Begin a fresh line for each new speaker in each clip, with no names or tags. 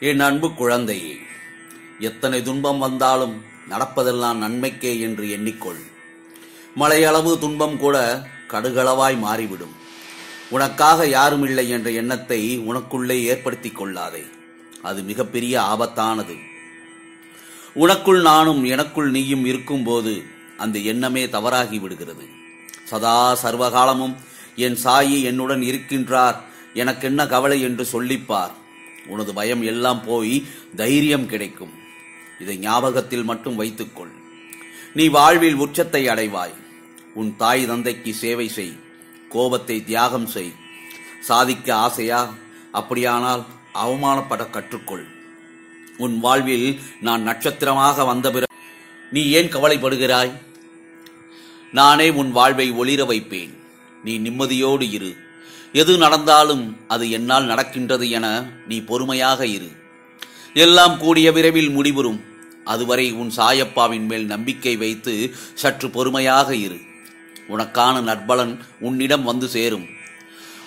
என் அன்பு குழந்தையே எத்தனை துன்பம் வந்தாலும் நடப்பதெல்லாம் நன்மைக்கே என்று எண்ணிக்கொள். மழையளவு துன்பம் கூட கடுகளவாய் மாறிவிடும். உனக்காக யாரும் இல்லை என்ற எண்ணத்தை உனக்குள்ளே ஏற்படுத்திக் கொள்ளாதே. அது மிகப்பெரிய ஆபத்தானது. உனக்குள் நானும் எனக்குள் நீயும் இருக்கும்போது அந்த எண்ணமே தவறாகி விடுகிறது. சதா சர்வகாலமும் என் சாயி என்னுடன் இருக்கின்றார். எனக்கு என்ன கவலை என்று சொல்லிப்பார். உனது பயம் எல்லாம் போய் தைரியம் கிடைக்கும். இதை ஞாபகத்தில் மட்டும் வைத்துக்கொள். நீ வாழ்வில் உச்சத்தை அடைவாய். உன் தாய் தந்தைக்கு சேவை செய். கோபத்தை தியாகம் செய். சாதிக்க ஆசையா? அப்படியானால் அவமானப்பட கற்றுக்கொள். உன் வாழ்வில் நான் நட்சத்திரமாக வந்த பிறகு நீ ஏன் கவலைப்படுகிறாய்? நானே உன் வாழ்வை ஒளிர வைப்பேன். நீ நிம்மதியோடு இரு. எது நடந்தாலும் அது என்னால் நடக்கின்றது என நீ பொறுமையாக இரு. எல்லாம் கூடிய விரைவில் முடிவுறும். அதுவரை உன் சாயப்பாவின் மேல் நம்பிக்கை வைத்து சற்று பொறுமையாக இரு. உனக்கான நற்பலன் உன்னிடம் வந்து சேரும்.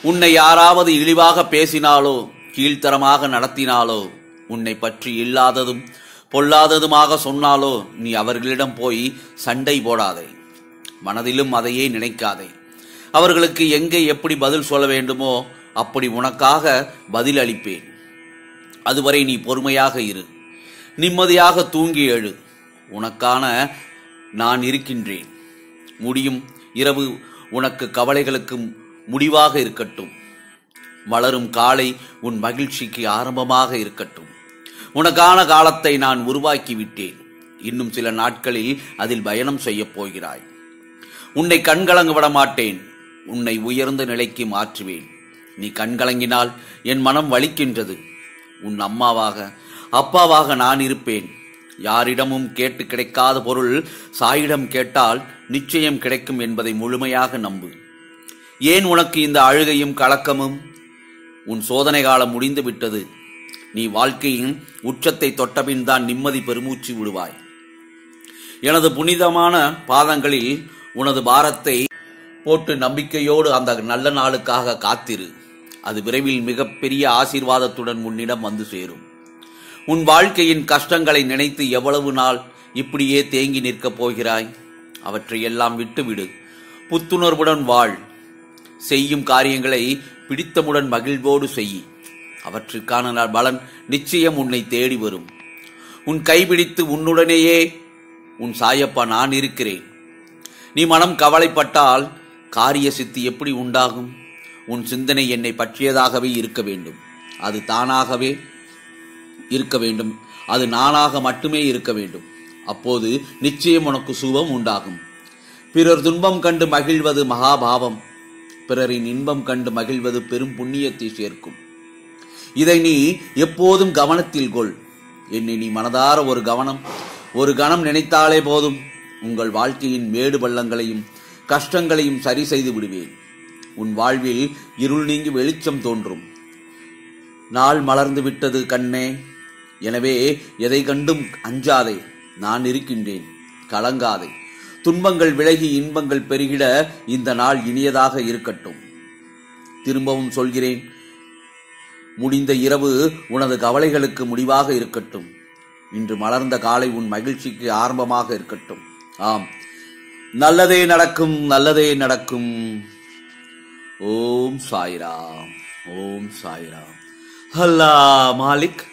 உன்னை யாராவது இழிவாக பேசினாலோ கீழ்த்தரமாக நடத்தினாலோ உன்னை பற்றி இல்லாததும் பொல்லாததுமாக சொன்னாலோ நீ அவர்களிடம் போய் சண்டை போடாதே. மனதிலும் அதையே நினைக்காதே. அவர்களுக்கு எங்கே எப்படி பதில் சொல்ல வேண்டுமோ அப்படி உனக்காக பதில் அளிப்பேன். அதுவரை நீ பொறுமையாக இரு. நிம்மதியாக தூங்கி எழு. உனக்கான நான் இருக்கின்றேன். முடியும். இரவு உனக்கு கவலைகளுக்கு முடிவாக இருக்கட்டும். வளரும் காலை உன் மகிழ்ச்சிக்கு ஆரம்பமாக இருக்கட்டும். உனக்கான காலத்தை நான் உருவாக்கி விட்டேன் இன்னும் சில நாட்களில் அதில் பயணம் செய்யப் போகிறாய். உன்னை கண்கலங்க விட மாட்டேன் உன்னை உயர்ந்த நிலைக்கு மாற்றுவேன். நீ கண்கலங்கினால் என் மனம் வலிக்கின்றது. உன் அம்மாவாக அப்பாவாக நான் இருப்பேன். யாரிடமும் கேட்டு கிடைக்காத பொருள் சாயிடம் கேட்டால் நிச்சயம் கிடைக்கும் என்பதை முழுமையாக நம்பு. ஏன் உனக்கு இந்த அழுகையும் கலக்கமும்? உன் சோதனை காலம் முடிந்து விட்டது நீ வாழ்க்கையின் உச்சத்தை தொட்டபின் தான் நிம்மதி பெருமூச்சு விடுவாய். எனது புனிதமான பாதங்களில் உனது பாரத்தை போட்டு நம்பிக்கையோடு அந்த நல்ல நாளுக்காக காத்திரு. அது விரைவில் மிகப்பெரிய ஆசீர்வாதத்துடன் உன்னிடம் வந்து சேரும். உன் வாழ்க்கையின் கஷ்டங்களை நினைத்து எவ்வளவு நாள் இப்படியே தேங்கி நிற்கப் போகிறாய்? அவற்றை எல்லாம் விட்டுவிடு. புத்துணர்வுடன் வாழ். செய்யும் காரியங்களை பிடித்தமுடன் மகிழ்வோடு செய். அவற்றுக்கான பலன் நிச்சயம் உன்னை தேடி வரும். உன் கைபிடித்து உன்னுடனேயே. உன் சாயப்பா நான் இருக்கிறேன். நீ மனம் கவலைப்பட்டால் காரிய சித்தி எப்படி உண்டாகும்? உன் சிந்தனை என்னை பற்றியதாகவே இருக்க வேண்டும். அது தானாகவே இருக்க வேண்டும். அது நானாக மட்டுமே இருக்க வேண்டும். அப்போது நிச்சயம் உனக்கு சுபம் உண்டாகும். பிறர் துன்பம் கண்டு மகிழ்வது மகாபாவம். பிறரின் இன்பம் கண்டு மகிழ்வது பெரும் புண்ணியத்தை சேர்க்கும். இதை நீ எப்போதும் கவனத்தில் கொள். என்னை நீ மனதார ஒரு கவனம். ஒரு கணம் நினைத்தாலே போதும். உங்கள் வாழ்க்கையின் மேடு பள்ளங்களையும் கஷ்டங்களையும் சரி செய்து விடுவேன். உன் வாழ்வில் இருள் நீங்கி வெளிச்சம் தோன்றும். நாள் மலர்ந்து விட்டது கண்ணே. எனவே எதை கண்டும் அஞ்சாதே. நான் இருக்கின்றேன். கலங்காதே. துன்பங்கள் விலகி இன்பங்கள் பெருகிட இந்த நாள் இனியதாக இருக்கட்டும். திரும்பவும் சொல்கிறேன். முடிந்த இரவு உனது கவலைகளுக்கு முடிவாக இருக்கட்டும். இன்று மலர்ந்த காலை உன் மகிழ்ச்சிக்கு ஆரம்பமாக இருக்கட்டும். ஆம். நல்லதே நடக்கும் நல்லதே நடக்கும். ஓம் சாய்ராம் ஓம் சாய்ராம். அல்லா மாலிக்.